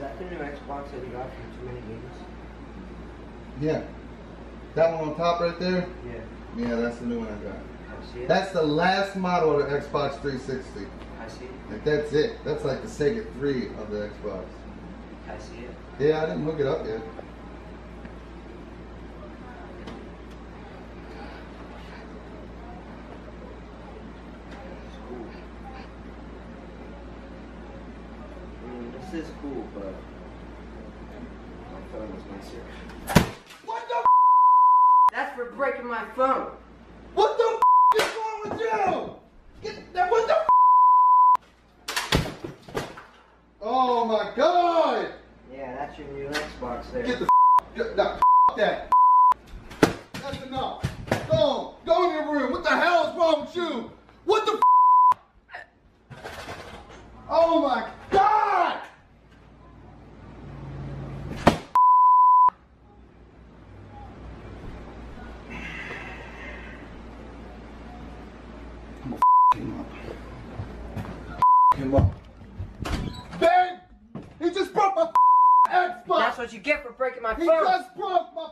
that the new Xbox that you got from Too Many Games? Yeah. That one on top right there? Yeah. Yeah, that's the new one I got. I see it. That's the last model of the Xbox 360. I see it. Like that's it. That's like the Sega 3 of the Xbox. I see it. Yeah, I didn't hook it up yet. It's cool. I mean, this is cool, but my phone is nicer. What the That's for breaking my phone. What the is wrong with you? Get that what the Oh my god! Yeah, that's your new Xbox there. Get the get, nah, that. That's enough. Go, go in your room. What the hell is wrong with you? What the Oh my god! Him up. Him up. Ben! He just broke my Xbox! That's what you get for breaking my phone! He just broke my